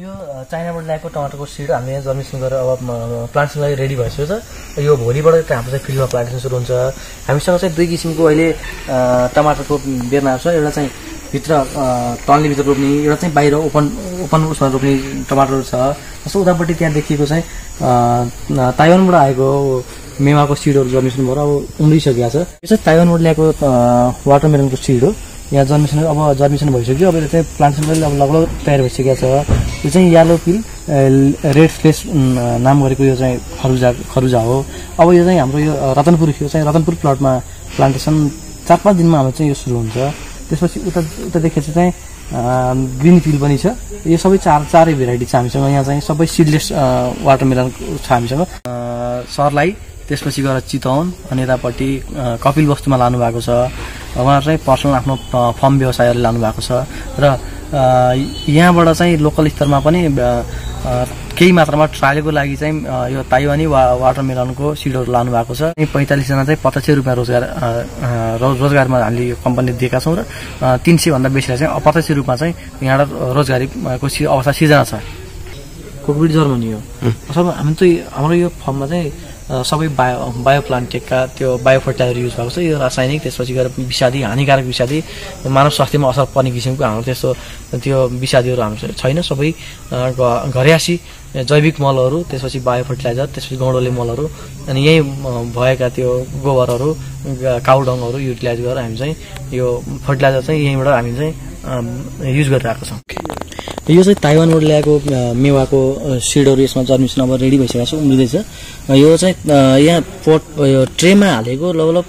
यो चाइनाबाट ल्याएको टमाटरको सिड हामीले यहाँ गरेर अब प्लान्टेसन लागि रेडी भइसकेको छ यो भोलिबाट हाम्रो चाहिँ फिल्डमा प्लान्टेसन सुरु हुन्छ। हामीसँग चाहिँ दुई किसिमको अहिले टमाटरको बेर्ना छ। एउटा चाहिँ भित्र टन्लीभित्र रोप्ने एउटा चाहिँ बाहिर ओपन ओपन उसमा रोप्ने टमाटर छ। जस्तो उतापट्टि त्यहाँ देखिएको चाहिँ ताइवानबाट आएको मेवाको सिडहरू जर्मिसन भएर अब उम्रिसकेको छ। यो चाहिँ ताइवानबाट ल्याएको वाटरमेलनको सिड हो। यहाँ जर्मिसन अब जर्मिसन भइसक्यो। अब यो चाहिँ प्लान्टेसन अब लगभग तयार भइसकेको छ। यो चाहिँ यालो पिल रेड फ्लेस नाम गरेको यो चाहिँ खरुजा खरुजा हो। अब यो चाहिँ हाम्रो यो रतनपुर यो चाहिँ रतनपुर प्लटमा प्लान्टेसन चार पाँच दिनमा हाम्रो चाहिँ यो सुरु हुन्छ। त्यसपछि उता उता देखेर चाहिँ ग्रिन पिल पनि छ। यो सबै चार चारै भेराइटी छ हामीसँग। यहाँ चाहिँ सबै सिडलेस वाटरमेलन छ हामीसँग। सरलाई त्यसपछि गएर चितवन अनि यतापट्टि कपिल वस्तुमा लानु भएको छ। उहाँहरू चाहिँ पर्सनल आफ्नो फर्म व्यवसायहरू लानु भएको छ। र यहाँबाट चाहिँ लोकल स्तरमा पनि केही मात्रामा ट्रायलको लागि चाहिँ यो ताइवानी वा वाटरमेलनको सिडहरू लानु भएको छ पैँतालिसजना चाहिँ पचास रुपियाँ रोजगार रोजगारमा हामीले यो कम्पनीले दिएका छौँ र तिन सयभन्दा बेसीलाई चाहिँ पचास सय रुपियाँ चाहिँ यहाँबाट रोजगारीको सि- अवस्था सिर्जना छ। कोभिड जर्मनी हो। सब हामी चाहिँ हाम्रो यो फर्ममा चाहिँ सबै बायो बायो प्लान्टेकका त्यो बायो फर्टिलाइजर युज भएको छ। यो रासायनिक त्यसपछि गएर विषादी हानिकारक विषादी मानव स्वास्थ्यमा असर पर्ने किसिमको हाम्रो त्यस्तो त्यो विषादीहरू हाम्रो छैन। सबै घरेयासी जैविक मलहरू त्यसपछि बायो फर्टिलाइजर त्यसपछि गौँडले मलहरू अनि यहीँ भएका त्यो गोबरहरू काउडङहरू युटिलाइज गरेर हामी चाहिँ यो फर्टिलाइजर चाहिँ यहीँबाट हामी चाहिँ युज गरिरहेको छौँ। यो चाहिँ ताइवानबाट ल्याएको मेवाको सिडहरू यसमा जर्मिसन अब रेडी भइसकेको छ उम्रिँदैछ। यो चाहिँ यहाँ पोट यो ट्रेमा हालेको लगभग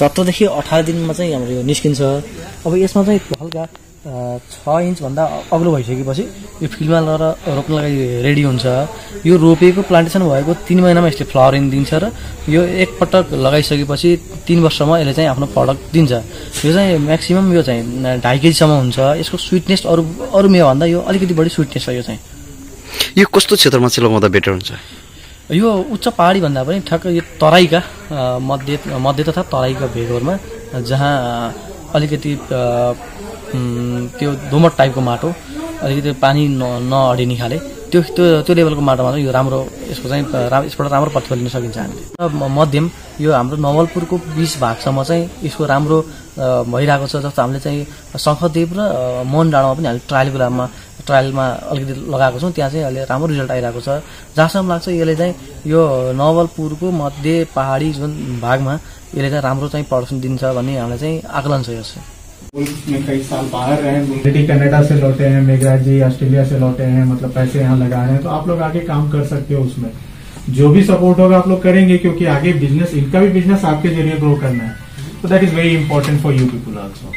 सत्रदेखि अठार दिनमा चाहिँ हाम्रो यो निस्किन्छ। अब यसमा चाहिँ हल्का छ इन्चभन्दा अग्लो भइसकेपछि यो फिल्डमा लगेर रोप्नलाई रेडी हुन्छ। यो रोपिएको प्लान्टेसन भएको तिन महिनामा यसले फ्लावरिङ दिन्छ र यो एकपटक लगाइसकेपछि तिन वर्षमा यसले चाहिँ आफ्नो प्रडक्ट दिन्छ। यो चाहिँ म्याक्सिमम् यो चाहिँ ढाई केजीसम्म हुन्छ। यसको स्विटनेस अरू अरू मेवाभन्दा यो अलिकति बढी स्विटनेस छ यो चाहिँ। यो कस्तो क्षेत्रमा चाहिँ लगाउँदा बेटर हुन्छ? यो उच्च पहाडी भन्दा पनि ठ्याक्क यो तराईका मध्य मध्य तथा तराईका भेगहरूमा जहाँ अलिकति त्यो दोमट टाइपको माटो अलिकति पानी न नअडिने खाले त्यो त्यो त्यो लेभलको माटोमा चाहिँ यो राम्रो यसको चाहिँ अ, रा- यसबाट राम्रो प्रतिफल लिन सकिन्छ हामीले। र मध्यम यो हाम्रो नवलपुरको बिच भागसम्म चाहिँ यसको राम्रो भइरहेको छ जस्तो हामीले चाहिँ शङ्खदेव र मोहन डाँडामा पनि हामीले ट्रायलको लामा ट्रायलमा अलिकति लगाएको छौँ। त्यहाँ चाहिँ अहिले राम्रो रिजल्ट आइरहेको छ। जहाँसम्म लाग्छ यसले चाहिँ यो नवलपुरको मध्य पहाडी जुन भागमा यसले चाहिँ राम्रो चाहिँ प्रडक्सन दिन्छ भन्ने हामीलाई चाहिँ आकलन छ यस में कई साल बाहर रहे कनाडा से लौटे हैं, मेघराज जी, ऑस्ट्रेलिया से लौटे हैं मतलब पैसे यहाँ लगा रहे हैं तो आप लोग आगे काम कर सकते हो उसमें। जो भी सपोर्ट होगा आप लोग करेंगे, क्योंकि आगे बिज़नेस इनका भी बिज़नेस आपके ज़रिए ग्रो करना है। तो that is very important for you people also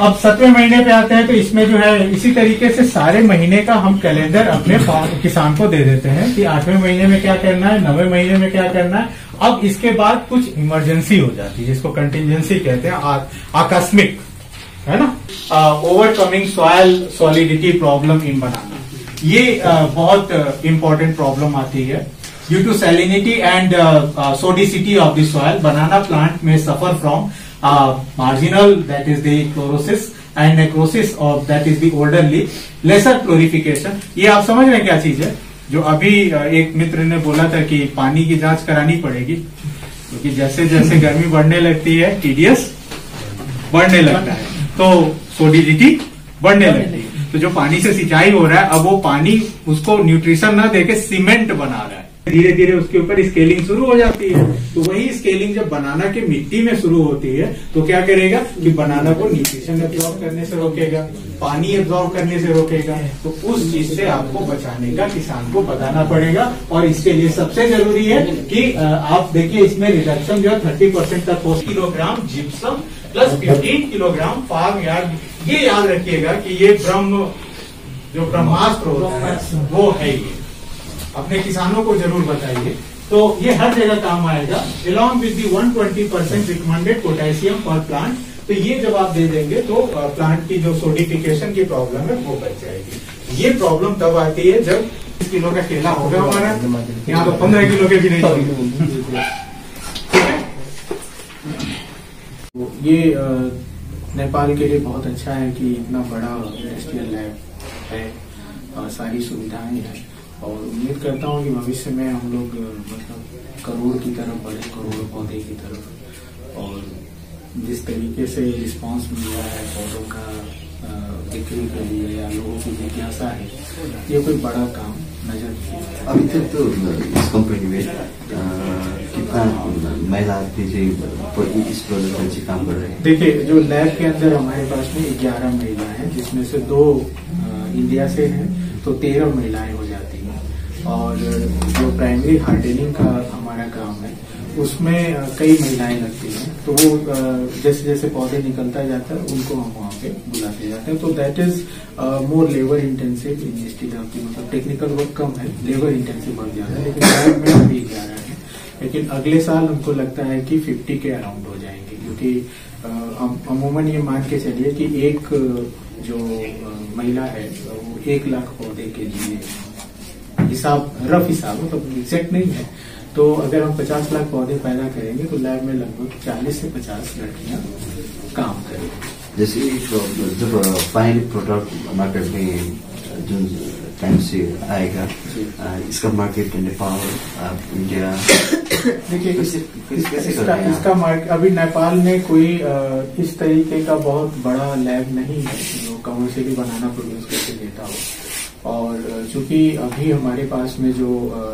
अब सत्रह महीने पे आते हैं तो इसमें जो है इसी तरीके से सारे महीने का हम कैलेंडर अपने किसान को दे देते हैं कि आठवें महीने में क्या करना है नवे महीने में क्या करना है। अब इसके बाद कुछ इमरजेंसी हो जाती है जिसको कंटिजेंसी कहते हैं आकस्मिक है ना? Overcoming soil solidity problem in banana ये uh, बहुत इंपॉर्टेंट प्रॉब्लम आती है। Due to salinity and sodicity of the soil banana plant में suffer from marginal that is the chlorosis and necrosis of that is the lesser chlorification ये आप समझ रहे हैं क्या चीज़ है? जो अभी uh, एक मित्र ने बोला था कि पानी की जाँच करानी पड़ेगी क्योंकि तो जैसे जैसे गर्मी बढ़ने लगती है टीडीएस बढ़ने लगता है। तो सोडिडिटी बढ़ने लगती है। तो जो पानी से सिंचाई हो रहा है अब वो पानी उसको न्यूट्रिशन ना देके सीमेंट बना रहा है। धीरे धीरे उसके ऊपर स्केलिंग शुरू हो जाती है। तो वही स्केलिंग जब बनाना के मिट्टी में शुरू होती है तो क्या करेगा कि बनाना को न्यूट्रिशन एब्जॉर्व करने से रोकेगा, पानी एब्जॉर्व करने से रोकेगा। तो उस चीज़ से आपको बचाने का किसान को बताना पड़ेगा और इसके लिए सबसे ज़रूरी है कि आप देखिए इसमें रिडक्शन जो है थर्टी परसेंट तक हो। Kilogram gypsum plus fifteen kilogram farm yard ये याद रखिएगा कि ये ब्रह्म, जो ब्रह्मास्त्र होता है, वो है ये। अपने किसानों को ज़रूर बताइए। तो ये हर जगह काम आएगा। Along with the 120 percent recommended potassium per plant तो ये जब आप दे देंगे तो प्लांट की जो सोडिफिकेशन की प्रॉब्लम है वो बच जाएगी। ये प्रॉब्लम तब आती है जब 20 किलो का केला होगा हमारा। यहाँ तो पंद्रह किलो के भी नहीं ये नेपाल के लिए बहुत अच्छा है कि इतना बड़ा इंडस्ट्रियल लैब है। अ, सारी सुविधाएँ हैं। और उम्मीद करता हूँ कि भविष्य में हम लोग मतलब करोड़ की तरफ़ बढ़े करोड़ पौधे की तरफ़। और जिस तरीके से रिस्पांस मिल रहा है पौधों का बिक्री के लिए या लोगों की जिज्ञासा है ये कोई बड़ा काम नज़र अभी तक तो इस कंपनी में कितना महिला जो इस प्रोजेक्ट में काम कर रहे हैं? देखिए जो लैब के अंदर हमारे पास में ग्यारह महिला हैं जिसमें से दो इंडिया से हैं तो तेरह महिलाएँ प्राइमरी हार्डनिंग का हमारा काम है। उसमें कई महिलाएँ लगती हैं। तो वो जैसे जैसे पौधे निकलता जाता है, उनको हम वहाँ पे बुलाते जाते हैं। तो that is more labour intensive industry की मतलब टेक्निकल वर्क कम है लेबर इंटेंसिव बहुत ज़्यादा है, लेकिन लैब में अभी है। लेकिन अगले साल हमको लगता है कि 50 के अराउंड हो जाएँगे, क्योंकि अमूमन ये मान के चलिए कि एक, जो महिला है, वो एक लाख पौधे के लिए हिसाब रफ हिसाब मतलब एग्जैक्ट नहीं है। तो अगर हम 50 लाख पौधे पैदा करेंगे तो लैब में लगभग 40 से 50 लड़कियाँ काम करेंगी। जैसे जब फाइनल प्रोडक्ट मार्केट में जुन टाइम से आएगा इसका मार्केट नेपाल इंडिया देखिए इस, इसका, इसका मार्क अभी नेपाल में कोई इस तरीके का बहुत बड़ा लैब नहीं है। जो कमर्शियली बनाना प्रोड्यूस करके देता हो। और चूँकि अभी हमारे पास में जो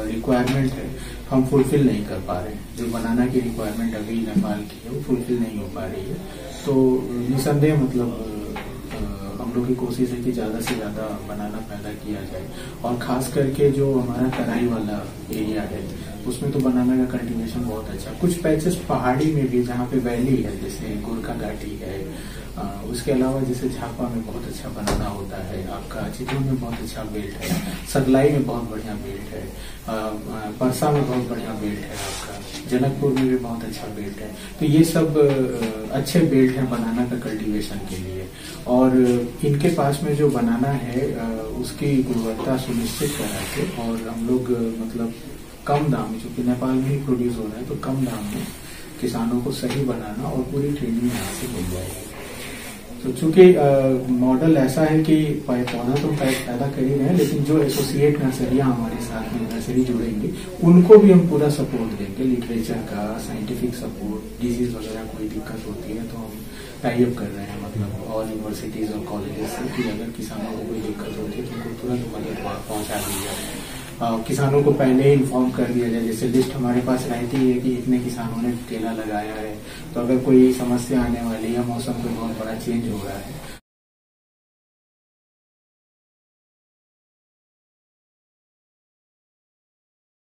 रिक्वायरमेंट है, हम फुलफिल नहीं कर पा रहे हैं। जो बनाना की रिक्वायरमेंट अभी नेपाल की है, वो फुलफिल नहीं हो पा रही है। तो निसंदेह मतलब हम लोग की कोशिश है कि ज़्यादा से ज़्यादा बनाना पैदा किया जाए। और खास करके जो हमारा तराई वाला एरिया है उसमें तो बनाना का कल्टीवेशन बहुत अच्छा कुछ पैचेस पहाड़ी में भी जहाँ पे वैली है जैसे गोरखा घाटी है अ, उसके अलावा जैसे झापा में बहुत अच्छा बनाना होता है आपका चित्रों में बहुत अच्छा बेल्ट है सगलाई में बहुत बढ़िया बेल्ट है परसा में बहुत बढ़िया बेल्ट है आपका जनकपुर में भी बहुत अच्छा बेल्ट है। तो ये सब अच्छे बेल्ट है बनाना का कल्टीवेशन के लिए। और इनके पास में जो बनाना है उसकी गुणवत्ता सुनिश्चित करा के और हम लोग मतलब कम दाम में, चूँकि नेपाल में ही प्रोड्यूस हो रहा है तो कम दाम में किसानों को सही बनाना और पूरी ट्रेनिंग यहाँ से मिल जाएगी। तो चूँकि मॉडल ऐसा है कि पौधा तो पैदा कर ही रहे हैं, लेकिन जो एसोसिएट नर्सरियाँ हमारे साथ में नर्सरी जुड़ेंगे, उनको भी हम पूरा सपोर्ट देंगे। लिटरेचर का साइंटिफिक सपोर्ट डिज़ीज़ वगैरह कोई दिक्कत होती है तो हम टाई अप कर रहे हैं मतलब ऑल यूनिवर्सिटीज और कॉलेजेस से, कि अगर किसानों को कोई दिक्कत होती है तो उनको तुरंत मदद पहुं- पहुँचा दी जाए। किसानों को पहले इन्फॉर्म कर दिया जाए। जैसे लिस्ट हमारे पास रहती है कि इतने किसानों ने केला लगाया है। तो अगर कोई समस्या आने वाली है, मौसम कोई बहुत बड़ा चेंज हो रहा है।